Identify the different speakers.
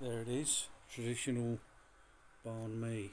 Speaker 1: There it is, traditional barn mi.